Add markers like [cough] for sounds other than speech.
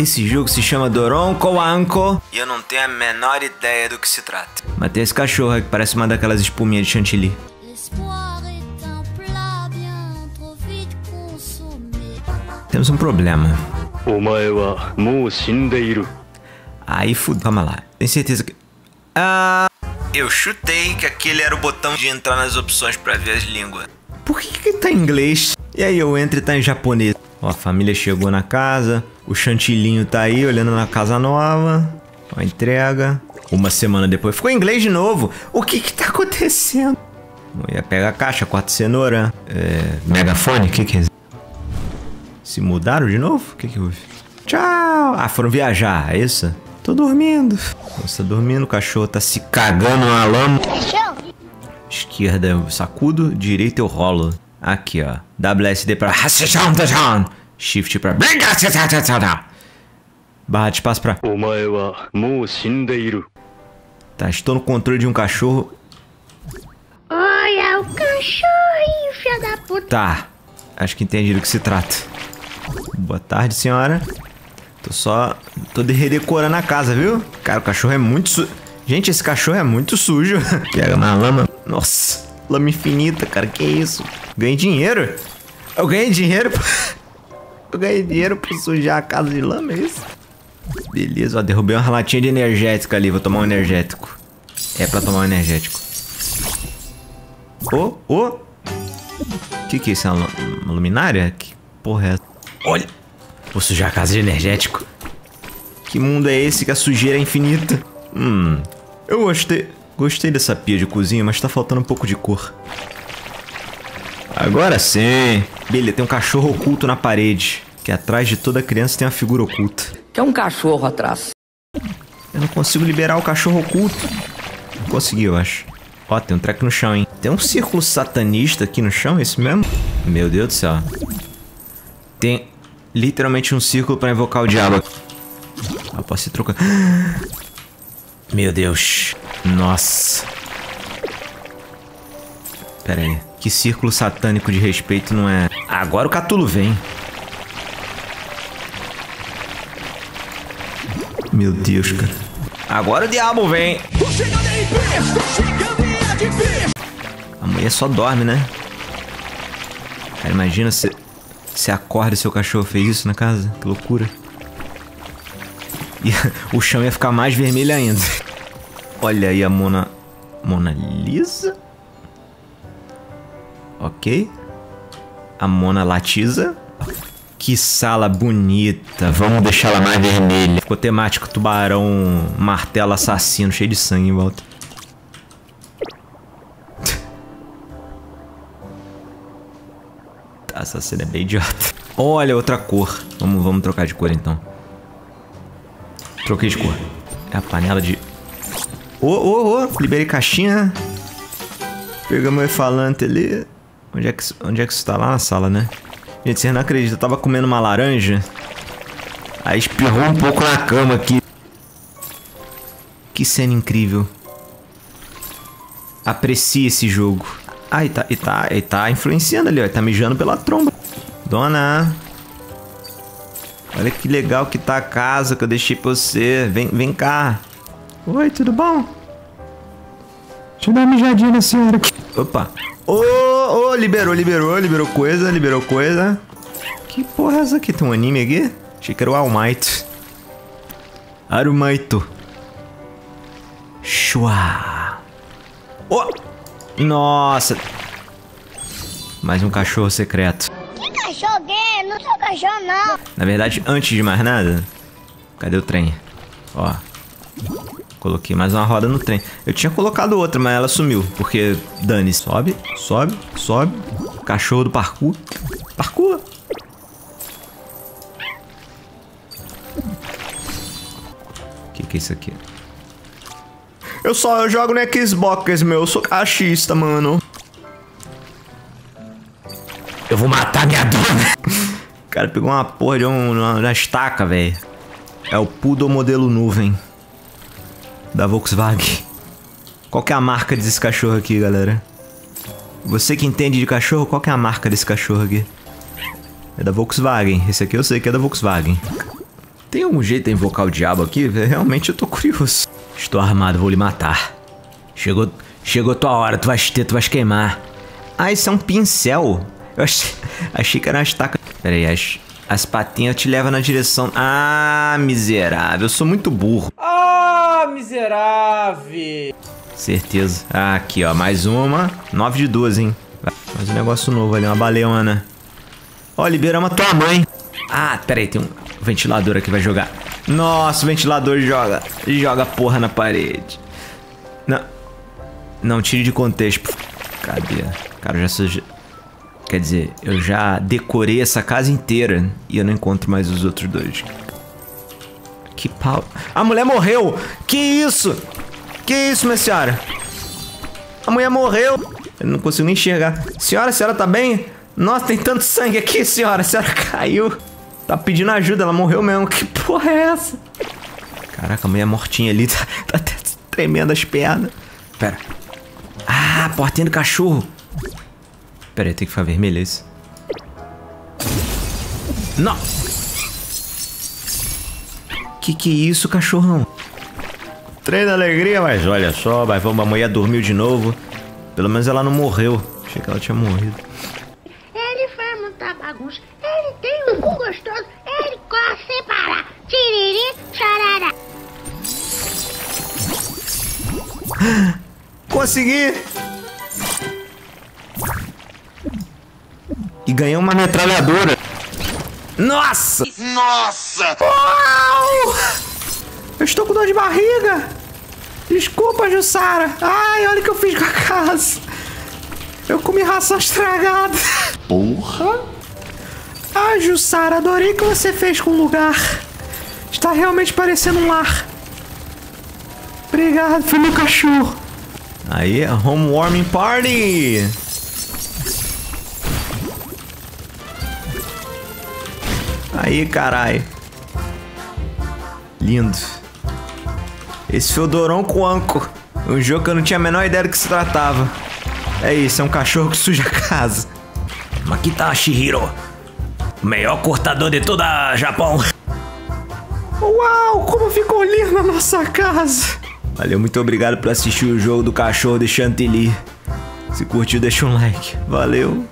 Esse jogo se chama Doronko Anko e eu não tenho a menor ideia do que se trata. Mas tem esse cachorro é que parece uma daquelas espuminhas de chantilly. Temos um problema. Aí fudeu. Calma lá. Tem certeza que. Ah. Eu chutei que aquele era o botão de entrar nas opções para ver as línguas. Por que, que tá em inglês? E aí eu entro e tá em japonês? Ó, a família chegou na casa. O chantilinho tá aí olhando na casa nova. Ó, a entrega. Uma semana depois ficou em inglês de novo. O que que tá acontecendo? Mulher pega a caixa, corta cenoura. É. Megafone? O que que é isso? Se mudaram de novo? O que que houve? Tchau! Ah, foram viajar, é isso? Tô dormindo. Você tá dormindo, o cachorro tá se cagando na lama. Esquerda eu sacudo, direita eu rolo. Aqui, ó. WSD pra... Shift pra... Barra de espaço pra... Tá, estou no controle de um cachorro. Olha o cachorrinho, filha da puta. Tá. Acho que entendi do que se trata. Boa tarde, senhora. Tô só... Tô redecorando a casa, viu? Cara, o cachorro é muito su... Gente, esse cachorro é muito sujo. [laughs] Pega na lama. Nossa lama infinita, cara. Que isso? Ganhei dinheiro? Eu ganhei dinheiro... pra- [laughs] Eu ganhei dinheiro pra sujar a casa de lama, é isso? Beleza, ó, derrubei uma latinha de energético ali. Vou tomar um energético. É pra tomar um energético. Ô, ô. O que que é isso? É uma, uma luminária? Que porra é essa? Olha! Vou sujar a casa de energético. Que mundo é esse que a sujeira é infinita? Hum. Eu gostei. Gostei dessa pia de cozinha, mas tá faltando um pouco de cor. Agora sim. Beleza, tem um cachorro oculto na parede. Que atrás de toda criança tem uma figura oculta. Tem um cachorro atrás. Eu não consigo liberar o cachorro oculto. Não consegui, eu acho. Ó, tem um treco no chão, hein? Tem um círculo satanista aqui no chão, é isso mesmo? Meu Deus do céu. Tem literalmente um círculo pra invocar o diabo. Ah, posso ir trocando. [gasps] Meu Deus. Nossa. Pera aí. Que círculo satânico de respeito não é? Agora o Catulo vem. Meu Deus, cara. Agora o diabo vem. A mulher só dorme, né? Cara, imagina se você acorda e seu cachorro fez isso na casa. Que loucura. E [laughs] o chão ia ficar mais vermelho ainda. Olha aí a Mona... Mona Lisa? Ok. A Mona Latiza. Que sala bonita. Vamos deixar ela mais vermelha. Ficou temático tubarão, martelo assassino, cheio de sangue em volta. [laughs] Essa cena é bem idiota. Olha, outra cor. Vamos, vamos trocar de cor então. Troquei de cor. É a panela de. Ô, ô, ô, liberei caixinha. Pegamos o falante ali. Onde é, que, onde é que isso tá? Lá na sala, né? Gente, vocês não acreditam. Eu tava comendo uma laranja. Aí espirrou um pouco na cama aqui. Que cena incrível. Aprecie esse jogo. Ah, e tá, e tá, e tá influenciando ali, ó. Tá mijando pela tromba. Dona. Olha que legal que tá a casa que eu deixei pra você. Vem, vem cá. Oi, tudo bom? Deixa eu dar uma mijadinha na senhora aqui. Opa. Ô, ô, liberou, liberou, liberou coisa, liberou coisa. Que porra é essa aqui? Tem um anime aqui? Achei que era o All Might. Arumaito. Shua. Oh! Nossa. Mais um cachorro secreto. Que cachorro gay? Não sou cachorro, não. Na verdade, antes de mais nada, cadê o trem? Ó. Coloquei mais uma roda no trem. Eu tinha colocado outra, mas ela sumiu. Porque dane Sobe, sobe, sobe. Cachorro do parkour. Parkour. O que, que é isso aqui? Eu só jogo no Xbox, meu. Eu sou cachista, mano. Eu vou matar minha dona. [laughs] O cara pegou uma porra de um, uma, uma estaca, velho. É o Poodle modelo nuvem. Da Volkswagen. Qual que é a marca desse cachorro aqui, galera? Você que entende de cachorro, qual que é a marca desse cachorro aqui? É da Volkswagen. Esse aqui eu sei que é da Volkswagen. Tem algum jeito de invocar o diabo aqui? Realmente eu tô curioso. Estou armado, vou lhe matar. Chegou, chegou tua hora, tu vai ter, tu vai queimar. Ah, isso é um pincel. Eu achei, [laughs] achei que era uma estaca. Pera aí, as, as patinhas te levam na direção. Ah, miserável, eu sou muito burro. Ah, miserável! Certeza. Ah, aqui, ó, mais uma. Nove de duas, hein? Mais um negócio novo ali, uma baleona. Ó, liberamos a tua mãe. Ah, pera aí, tem um ventilador aqui, vai jogar. Nossa, o ventilador joga. Joga porra na parede. Não. Não, tire de contexto. Cadê? Cara, já sou... Quer dizer, eu já decorei essa casa inteira e eu não encontro mais os outros dois. Que pau... A mulher morreu! Que isso? Que isso, minha senhora? A mulher morreu! Eu não consigo nem enxergar. Senhora, a senhora tá bem? Nossa, tem tanto sangue aqui, senhora. A senhora caiu. Tá pedindo ajuda, ela morreu mesmo. Que porra é essa? Caraca, a mulher mortinha ali [laughs] tá, tá até tremendo as pernas. Pera. Ah, portinha do cachorro. Pera aí, tem que ficar vermelho é isso. Não. Que que é isso, cachorrão? Trem da alegria, mas olha só, mas vamos, a mulher dormiu de novo. Pelo menos ela não morreu. Achei que ela tinha morrido. Ele faz muita bagunça. Ele tem um cu gostoso. Ele corre sem parar. Tiriri, charará. Consegui! E ganhei uma metralhadora. Nossa! Nossa! Uau! Eu estou com dor de barriga. Desculpa, Jussara. Ai, olha o que eu fiz com a casa. Eu comi ração estragada. Porra! Ah, Jussara, adorei o que você fez com o lugar. Está realmente parecendo um lar. Obrigado, foi meu cachorro. Aí, a home warming party. Aí, carai. Lindo. Esse foi o Doron com Anco. Um jogo que eu não tinha a menor ideia do que se tratava. É isso, é um cachorro que suja a casa. Aqui tá Shihiro. O melhor cortador de toda Japão. Uau, como ficou lindo a nossa casa. Valeu, muito obrigado por assistir o jogo do cachorro de Chantilly. Se curtiu, deixa um like. Valeu.